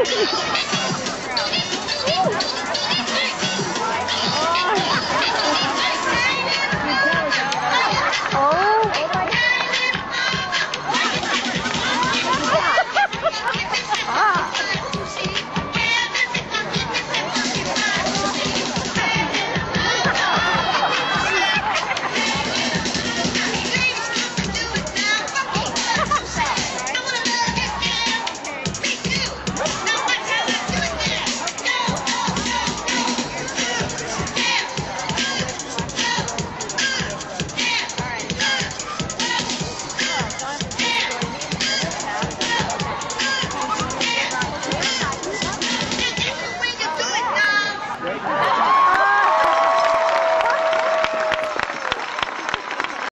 Ha ha ha!